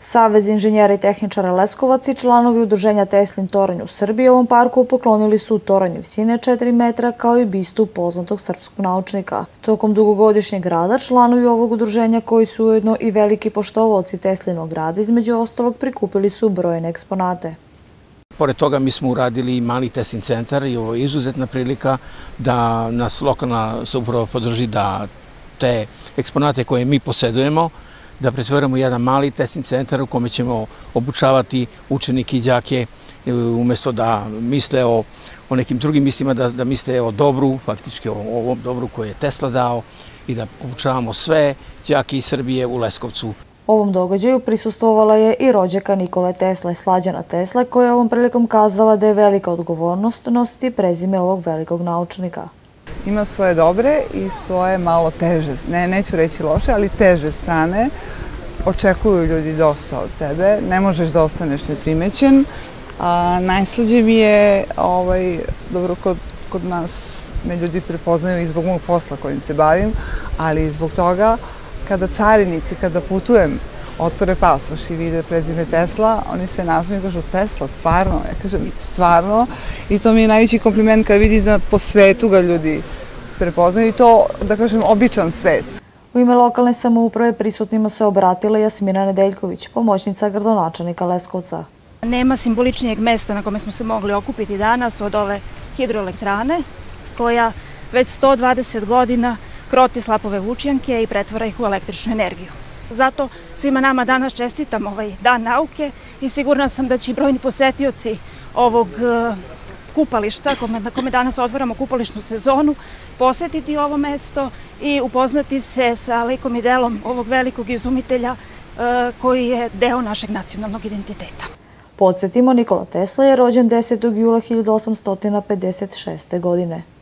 Savez inženjera i tehničara Leskovac i članovi udruženja Teslin Toranj u Srbiji ovom parku poklonili su toranj visine 4 metra kao i bistu poznatog srpskog naučnika. Tokom dugogodišnjeg rada članovi ovog udruženja koji su ujedno i veliki poštovalci Teslinog rada između ostalog prikupili su brojne eksponate. Pored toga mi smo uradili i mali testing centar i ovo je izuzetna prilika da nas lokalna sauprava podrži da te eksponate koje mi posedujemo da pretvorimo jedan mali testing centar u kome ćemo obučavati učenike i đake e, umesto da misle o, o nekim drugim mislima, da, da misle o dobru, faktički o ovom dobru koje je Tesla dao i da obučavamo sve đake iz Srbije u Leskovcu. Ovom događaju prisustovala je i rođaka Nikole Tesla, Slađana Tesla, koja je ovom prilikom kazala da je velika odgovornost nositi prezime ovog velikog naučnika. Ima svoje dobre i svoje malo teže, ne, neću reći loše, ali teže strane. Očekuju ljudi dosta od tebe, ne možeš da ostaneš neprimećen. A najslađe mi je, ovaj, dobro, kod, kod nas me ljudi prepoznaju i zbog mog posla kojim se bavim, ali i zbog toga kada carinici, kada putujem, otvore pasoš i vide prezime Tesla, oni se nazvaju i kažu Tesla, stvarno, ja kažem stvarno i to mi je najveći kompliment kad vidi da po svetu ga ljudi prepoznaju i to, da kažem, običan svet. U ime lokalne samouprave prisutnima se obratila Jasmina Nedeljković, pomoćnica gradonačelnika Leskovca. Nema simboličnijeg mesta na kome smo se mogli okupiti danas od ove hidroelektrane, koja već 120 godina kroti slapove vučjanke i pretvara ih u električnu energiju. Zato svima nama danas čestitam ovaj dan nauke i sigurna sam da će brojni posetioci ovog kupališta na kome danas otvaramo kupališnu sezonu posetiti ovo mesto i upoznati se sa likom i delom ovog velikog izumitelja e, koji je deo našeg nacionalnog identiteta. Podsjetimo, Nikola Tesla je rođen 10. jula 1856. godine.